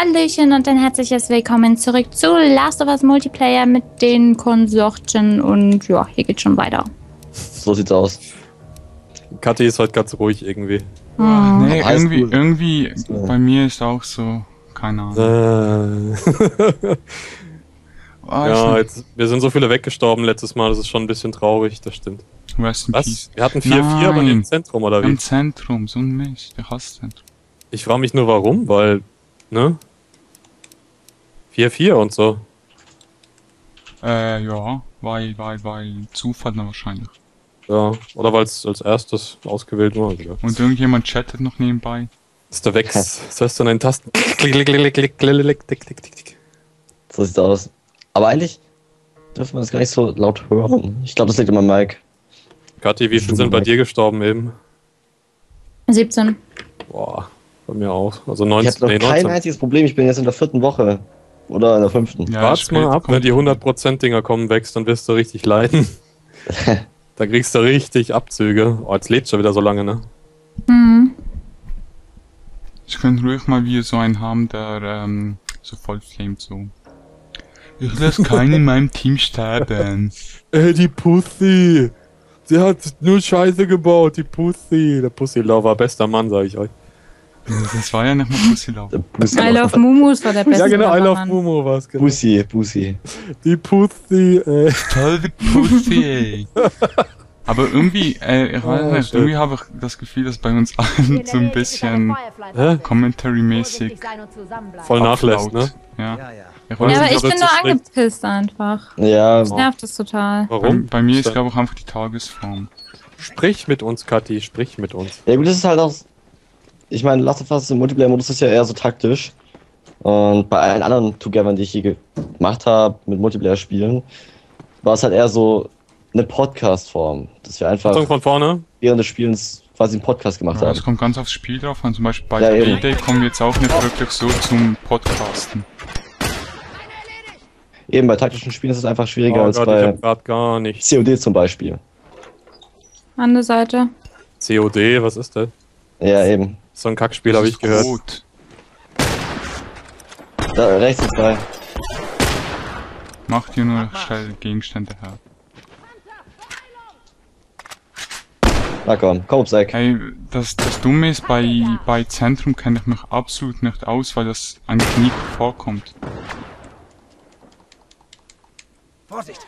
Hallöchen und ein herzliches Willkommen zurück zu Last of Us Multiplayer mit den Konsorten und ja, hier geht's schon weiter. So sieht's aus. Kathi ist heute ganz ruhig irgendwie. Hm. Nee, irgendwie, gut. irgendwie, So. bei mir ist auch so, keine Ahnung. Äh. Ah, ja, jetzt, wir sind so viele weggestorben letztes Mal, das ist schon ein bisschen traurig, das stimmt. Rest in Was? Peace. Wir hatten 4-4 aber im Zentrum, oder wie? Im Zentrum, so ein Mist, ich hasse Zentrum. Ich frage mich nur warum, weil, ne? 4-4 und so. Äh, ja, weil, weil, weil Zufall dann wahrscheinlich. Ja, oder weil es als erstes ausgewählt wurde. Ja. Und irgendjemand chattet noch nebenbei. Ist der Wex. Das heißt, so einen Tasten. So sieht's aus. Aber eigentlich dürfen wir das gar nicht so laut hören. Ich glaube, das liegt immer Mike. Kathi, wie viel sind bei dir gestorben eben? 17. Boah, bei mir auch. Also 19. Ich habe noch nee, kein einziges Problem. Ich bin jetzt in der vierten Woche. Oder in der fünften. Ja, Wart's spät mal ab, wenn die 100% Dinger kommen wächst, dann wirst du richtig leiden. da kriegst du richtig Abzüge. Oh, jetzt lebt schon wieder so lange, ne? Hm. Ich könnte ruhig mal wie so einen haben, der, ähm, so voll flamet, so. Ich lasse keinen in meinem Team sterben. Ey, die Pussy! Sie hat nur Scheiße gebaut, die Pussy. Der Pussy-Lover, bester Mann, sag ich euch. Das war ja nicht mal Pussy Love. Pussy. I love Mumus war der beste. Ja, genau, I love Mann. Momo war's, genau. Pussy, Pussy. Die Pussy, ey. Toll, die Pussy, ey. Aber irgendwie, äh, ich weiß Oh, nicht, irgendwie habe ich das Gefühl, dass bei uns allen so ein bisschen commentary-mäßig Voll nachlässt, ne? Ja. Ja, ja. Ich Ja, weiß Ja, aber ich bin nur angepisst einfach. Ja, Das nervt das total. bei, Warum? bei mir ist, glaube ich, einfach die Tagesform. Sprich mit uns, Kathi, sprich mit uns. ja gut, das ist halt auch. Ich meine, Last of Us im Multiplayer-Modus ist ja eher so taktisch. Und bei allen anderen Togethern, die ich hier gemacht habe, mit Multiplayer-Spielen, war es halt eher so eine Podcast-Form. Dass wir einfach Achtung von vorne. während des Spielens quasi einen Podcast gemacht Ja, haben. es kommt ganz aufs Spiel drauf an. Zum Beispiel bei Ja, der eben. Day kommen wir jetzt auch nicht wirklich so zum Podcasten. Eben bei taktischen Spielen ist es einfach schwieriger Oh als Gott, ich bei gar nichts. COD zum Beispiel. Andere Seite. COD, was ist das? Ja, eben. So ein Kackspiel habe ich gehört. Rot. Da rechts ist bei. Macht ihr nur schnell Gegenstände her. Na komm, komm Eck. Hey, das, das Dumme ist, bei, bei Zentrum kenne ich mich absolut nicht aus, weil das eigentlich nie vorkommt. Vorsicht!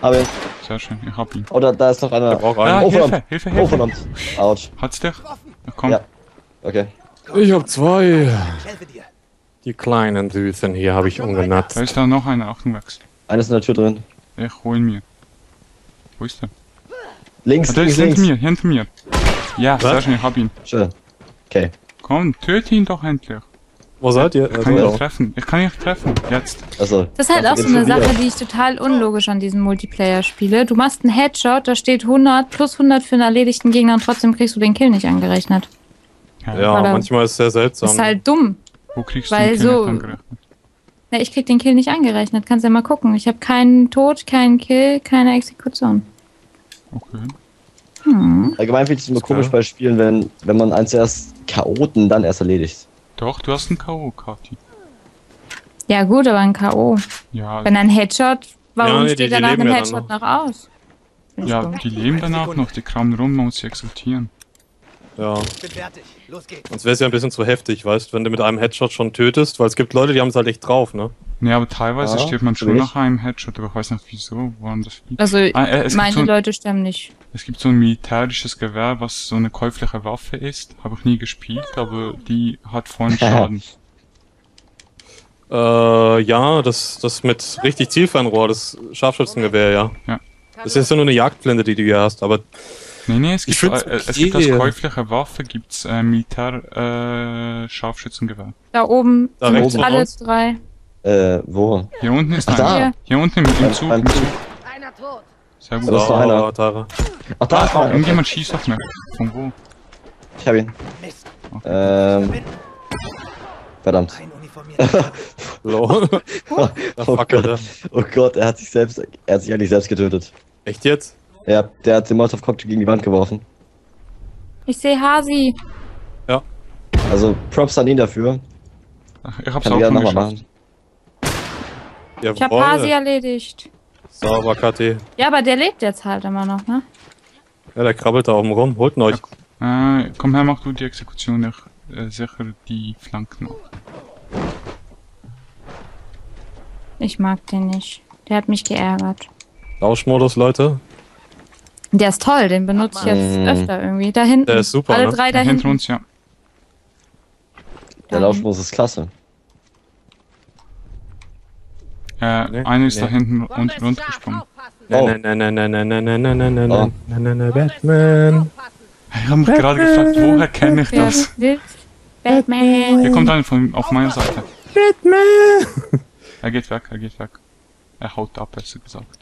Aber, Sehr schön, ich hab ihn. oder da ist noch Ich einer. brauch Ah, einen. Oh, Hilfe, verdammt. Hilfe, Oh, Hilfe. verdammt. Autsch. Hat's dich? Komm. Ja. Okay. Ich hab zwei. Die kleinen Süßen hier habe ich umgenatzt. Da ist da noch einer. Einer ist in der Tür drin. Ich hol ihn mir. Wo ist der? Links, Ah, der links, ist hinter links. mir, hinter mir. Ja, sehr Was? schön, ich hab ihn. Schön. Okay. Komm, töte ihn doch endlich. Wo seid ihr? Ich kann Also, nicht treffen. Ich kann nicht treffen. Jetzt. Also. Das ist halt auch so eine Sache, die ich total unlogisch an diesem Multiplayer spiele. Du machst einen Headshot, da steht 100 plus 100 für einen erledigten Gegner und trotzdem kriegst du den Kill nicht angerechnet. ja, Oder- manchmal ist es sehr seltsam. Das ist halt dumm. Wo kriegst Weil du den Kill so- nicht angerechnet? Ne, ich krieg den Kill nicht angerechnet. Kannst ja mal gucken. Ich habe keinen Tod, keinen Kill, keine Exekution. Okay. Hm. Allgemein finde ich es immer komisch bei Spielen, wenn, wenn man eins erst Chaoten dann erst erledigt. Doch, du hast einen K.O., Kati. Ja gut, aber ein K.O. Ja, Wenn ein Headshot, warum Ja, nee, die- steht die danach leben ein Headshot noch. noch aus? Ja, dumm. die leben danach noch, die kramen rum, man muss sie exaltieren. ja. Ich bin fertig. Los geht's. Sonst wäre es ja ein bisschen zu heftig, weißt wenn du mit einem Headshot schon tötest, weil es gibt Leute, die haben es halt echt drauf, ne? Ne, aber teilweise Ja, stirbt man schon vielleicht. nach einem Headshot, aber ich weiß nicht wieso, woran das liegt. Also, Ah, äh, meine so, Leute sterben nicht. Es gibt so ein militärisches Gewehr, was so eine käufliche Waffe ist. Habe ich nie gespielt, aber die hat vollen Schaden. Äh, ja, das, das mit richtig Zielfernrohr, das Scharfschützengewehr, ja. Ja. Das ist ja nur eine Jagdblende, die du hier hast, aber Nee, nee, es gibt, äh, es gibt als käufliche Waffe gibt's äh, Militär äh, Scharfschützengewehr. Da oben Da sind rechts von alle uns? drei. Äh, wo? Hier unten ist Ach, da. einer. Hier unten im, im Zug, im. Einer tot. Sehr gut. Da ist noch einer. Tara. Ach, da ist Ah, einer. irgendjemand schießt auf mich. Von wo? Ich hab ihn. Mist. Ähm, verdammt. Lol. Oh Gott. er. Oh Gott, er hat sich selbst, er hat sich eigentlich selbst getötet. Echt jetzt? Ja, der hat den Molotov Cocktail gegen die Wand geworfen. Ich sehe Hasi. Also Props an ihn dafür. Ach, Ich hab's Kann auch schon nochmal geschafft. machen. Ich hab Hasi erledigt. Sauber, KT. Ja, aber der lebt jetzt halt immer noch, ne? Ja, der krabbelt da oben rum. Holt ihn euch. Äh, komm her, mach du die Exekution, ich äh, sichere die Flanken noch. Ich mag den nicht. Der hat mich geärgert. Rauschmodus, Leute. Der ist toll, den benutze ich jetzt Mm. öfter irgendwie. Da hinten. Der ist super, Alle ne? drei da hinten. uns, ja. Der Laufschmuss ist klasse. Äh, Nee, einer ist nee. da hinten und runtergesprungen. Oh. Nein, nein, nein, nein, nein, nein, nein, nein, nein, nein, Oh. nein, nein, nein, Batman. Ich hab mich gerade gefragt, woher kenne ich das? Batman. Hier kommt einer von auf meiner Seite. Batman! Er geht weg, er geht weg. Er haut ab, besser gesagt.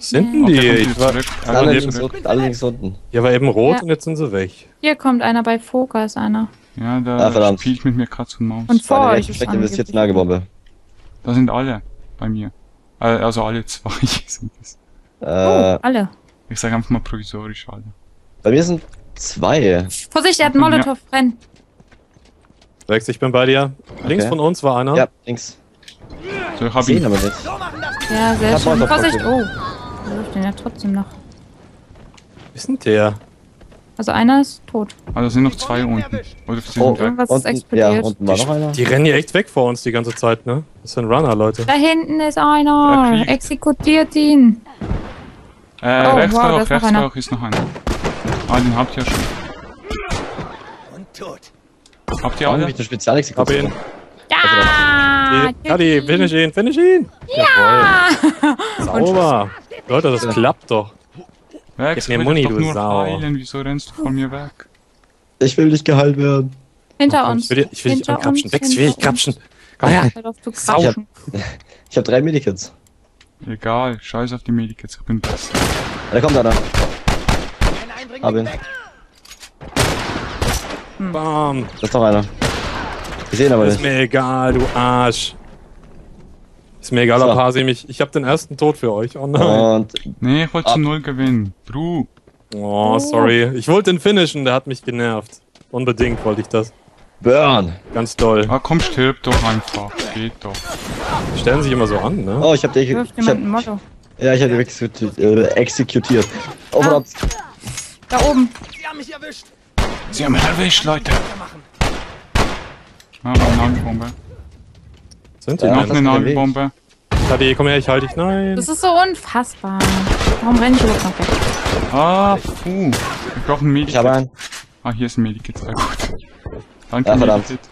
Sind denn Okay, die? kommt Ich war, zurück. Er Alle kommt links zurück. unten. Alle links unten. hier war eben rot Ja. und jetzt sind sie weg. Hier kommt einer bei Foka, ist einer. Ja, Ah, der verdammt. spielt mit mir Katz und Maus. Und vor euch ist angeblich- Nagelbombe. Da sind alle bei mir. Äh, also alle zwei sind es. Oh, Äh, alle. Ich sage einfach mal provisorisch alle. bei mir sind zwei. Vorsicht, er hat einen Ja. Molotow. Renn. Rex, ich bin bei dir. Links Okay. von uns war einer. Ja, links. So, ich hab Sehen ihn. aber nicht. Ja, sehr Ich schön. Vorsicht. Oh. Da läuft den ja trotzdem noch. Wie ist denn der? Also einer ist tot. Ah, da sind noch zwei unten. Oder sie Oh. Irgendwas ist unten, ja, explodiert. unten war noch einer. Die rennen hier echt weg vor uns die ganze Zeit, ne? Das sind Runner, Leute. Da hinten ist Er einer. Exekutiert ihn. Äh, Oh, rechts wow, hoch, ist noch rechts hoch ist noch einer. Ah, den habt ihr ja schon. Und tot. Habt ihr ich eine Spezialexekution? Hab ihn. Ja! Kadi, finish ihn, finish ihn! Ja! Sauber! Leute, das klappt doch. Rex, Gib mir will Muni, du nur Sau. heilen. Wieso rennst du von mir weg? Ich will nicht geheilt werden. Hinter Ich uns. will, ich will dich ankrapschen. Wex, ich will dich krapschen. Komm her. Sau. krapschen. Ich habe drei Medikits. Egal, scheiß auf die Medikits, ich bin besser. Da kommt einer. Ein Hab ihn. Bam. Da ist noch einer. Ich sehe ihn aber Ist nicht. mir egal, du Arsch. Ist mir egal, So. ob Hasi mich. Ich hab den ersten Tod für euch. Oh nein. Und Nee, ich wollte zu Null gewinnen. Bru. Oh, sorry. Ich wollte den finishen, der hat mich genervt. Unbedingt wollte ich das. Burn. Ganz doll. Ah, komm, stirb doch einfach. Geht doch. Die stellen sich immer so an, ne? Oh, ich habe die. Wirft Ich hab, Motto. ja, ich habe die exekutiert. Äh, exekutiert. Oh, Ah. Da oben. Sie haben mich erwischt. Sie haben erwischt, Leute. Ah, eine Nagelbombe. Sind die Ja, Noch das eine der. Nagelbombe. Kadi, komm her, ich halte dich. Nein. Das ist so unfassbar. Warum renne ich überhaupt noch weg? Ah, puh. Ich brauche ein Medikit. Ich habe einen. Ah, hier ist ein Medikit. Sehr gut. Danke, Ja, verdammt. Medikit.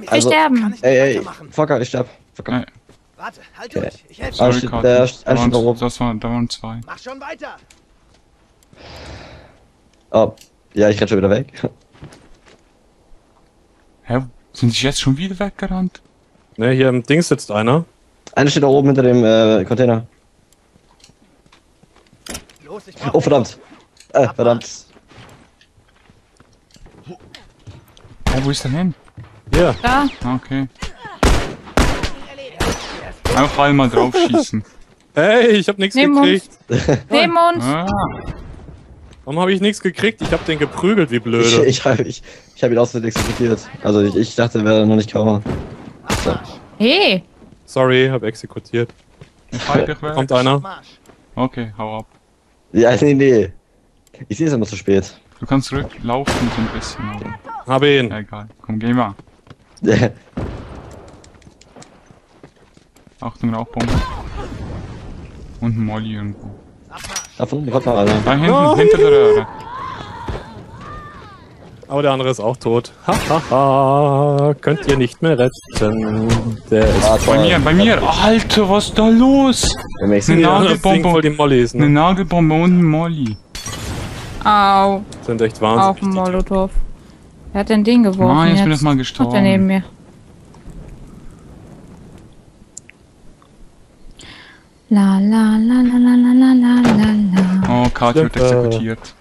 Wir Also, sterben. Ich Ey, ey. Fucker, ich sterb. Fucker. Warte, halt Okay. durch. Ich helfe sorry, steht- Kati. der- Da waren, oben. das war, da waren zwei. Mach schon weiter. Oh, ja, ich renn schon wieder weg. Hä? Sind sie jetzt schon wieder weggerannt? Ne, hier im Ding sitzt einer. Einer steht da oben hinter dem äh, Container. Los, ich Oh, verdammt. Äh, verdammt. Hä, wo ist der hin? Hier. Da. Ah, okay. Einfach einmal draufschießen. Hey, ich hab nichts Neben uns. gekriegt. Neben uns. Ah, Warum habe ich nichts gekriegt? Ich hab den geprügelt, wie Ich, blöde. ich, hab- ich, ich habe ihn auswendig exekutiert. Also ich, ich dachte, er wäre noch nicht Kauer. Hey. Sorry, hab exekutiert. Kommt einer. Okay, hau ab. Ja, nee, nee. Ich sehe es immer zu spät. Du kannst zurücklaufen so ein bisschen, aber Hab ihn. egal. Komm, geh mal. Achtung, Rauchbombe. Und ein Molly irgendwo. da von unten kommt noch einer. Da hinten, Nein! hinter der Röhre. Aber der andere ist auch tot. Hahaha. Könnt ihr nicht mehr retten. Der ist Ah, Bei mir, bei mir. Alter, was ist da los? Eine Nagelbombe. voll die Mollys, Eine ne? Nagelbombe und ein Molly. Au. Sind echt wahnsinnig. dem Molotow. Wer hat denn den geworfen? Nein, jetzt bin jetzt? ich mal Kommt der neben gestorben. mir. La la la la la la la la la. Oh, Kati wird äh, exekutiert.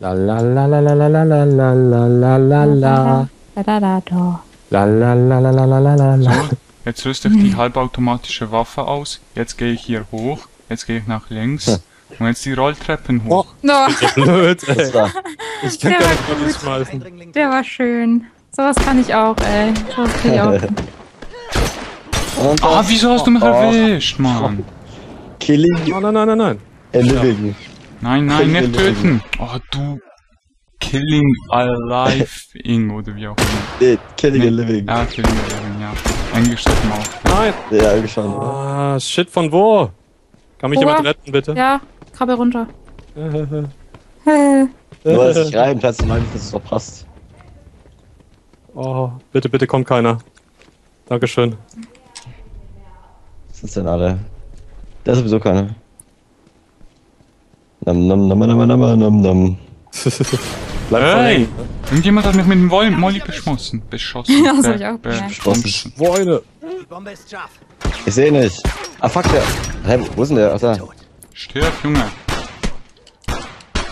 La la la la la la la la la la la la la. Da da da da. La la la la la la la la la. So, jetzt rüste ich die halbautomatische Waffe aus. Jetzt gehe ich hier hoch. Jetzt gehe ich nach links. Und jetzt die Rolltreppen Oh, hoch. No, blöd, Das. Ich kann Der war Bodies schmeißen. Der war schön. Sowas kann ich auch, ey. Sowas kann ich auch. Und Ah, wieso hast du mich Oh. erwischt, Mann? Killing Oh, nein, nein, nein, nein. living. Nein, nein, nicht töten. Oh, du. Killing Alive-ing oder wie auch immer. Nee, killing a Nee. living. Ja, Killing Alive, ja. Englisch steht im Aufbau. Nein. Ja, schon. Ah, shit, von wo? Kann mich Ober. jemand retten, bitte? Ja, krabbel runter. Nur, dass ich rein, ich, dass es doch passt. oh, bitte, bitte kommt keiner. Dankeschön. Was sind denn alle? Da ist sowieso keiner. Nam nam nam nam nam nam nam. Bleib Hey! Irgendjemand hat mich mit dem Woll- Molly beschossen. Beschossen. Ja, das hab Be- ich auch. Beschossen. Freunde. Die Bombe ist scharf. Ich sehe nicht. Ah fuck, der. Hä, wo ist denn der? Ach da. Stirb, Junge.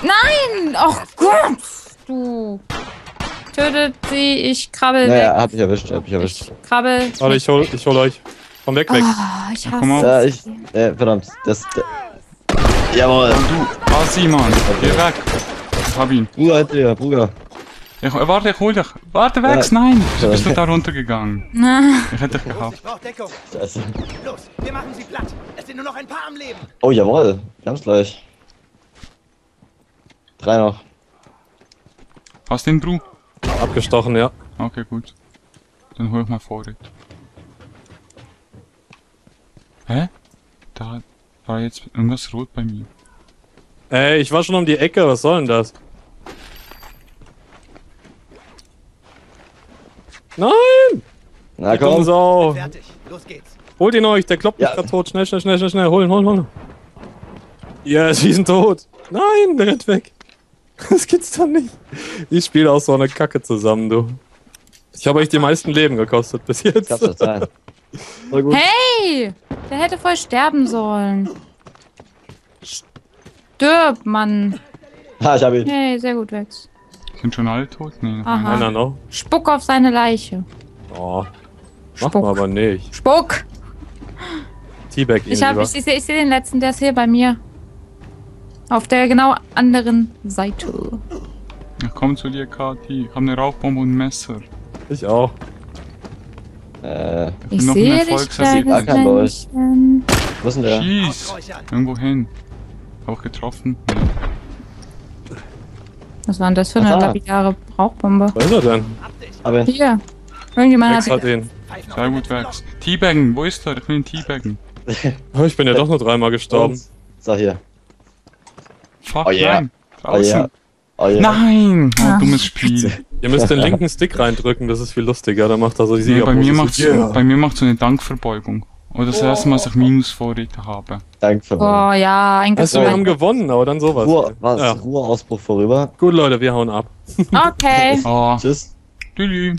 Nein! Oh Gott! Du. Tötet sie, ich krabbel Naja, weg. hab ich erwischt, hab ich erwischt. Ich krabbel. Warte, ich hol, ich hol euch. Komm weg, weg. Ah, ich hasse komm auf. Ja, ich. Äh, verdammt. Das. Der, jawohl. Du, Assi, Mann. Geh weg. Ich hab ihn. Bruder, Digga, Bruder. Ich, äh, warte, ich hol dich. Warte, Ja. Wex, nein. Du bist doch da runtergegangen. Na, Ich hätte dich gehabt. ich brauch Deckung. Scheiße. Los, wir machen sie platt. Es sind nur noch ein paar am Leben. Oh, jawohl. Wir haben's gleich. Drei noch. Hast du den, Bru? Abgestochen, ja. Okay, gut. Dann hol ich mal Vorrat. Hä? War jetzt irgendwas rot bei mir. Ey, ich war schon um die Ecke, was soll denn das? Nein! Na komm. Sau! Fertig. Los geht's. Holt ihn euch, der kloppt mich Ja. grad tot. Schnell, schnell, schnell, schnell, schnell. Holen, holen, holen. Ja, sie sind tot. Nein, der rennt weg. Das gibt's doch nicht. Ich spiele auch so eine Kacke zusammen, du. Ich habe euch die meisten Leben gekostet bis jetzt. Kannst du sein. Hey! Der hätte voll sterben sollen. Stirb, Mann. Ha, ich hab ihn. Hey, sehr gut, Wex. Sind schon alle tot? Nee, Aha. einer. Noch? Spuck auf seine Leiche. Oh. Mach Spuck. mal aber nicht. Spuck! Teabag ihn Ich, hab, ich, ich, seh- ich sehe den letzten, der ist hier bei mir. Auf der genau anderen Seite. Ich komm zu dir, Kati. Ich hab eine Rauchbombe und ein Messer. Ich auch. Äh, Ich noch sehe dich, kleines. Männchen. wo ist denn der? Schieß! Irgendwo hin. Hab ich getroffen? Was war denn das für eine lapidare Rauchbombe? Wo ist er denn? Ihn. Hier. Irgendjemand Max hat hat ihn. Sehr gut, Wex. Teabaggen, wo ist er? Ich will ihn teabaggen. Oh, ich bin ja doch nur dreimal gestorben. Und- So, hier. Fuck, Oh yeah. nein. Oh Draußen. Oh ja. Nein! Oh, Ah. dummes Spiel. Ihr müsst den linken Stick reindrücken, das ist viel lustiger. Dann macht er so die Nee, bei mir so, macht's, yeah. bei mir macht's so eine Dankverbeugung. Oder das erste Mal, dass ich Minusvorräte habe. Für Oh ja, ein Also, wir haben gewonnen, aber dann sowas. Ruhe, was? Ja. Ruheausbruch vorüber. Gut, Leute, wir hauen ab. Okay. Oh, Tschüss. Tschüss.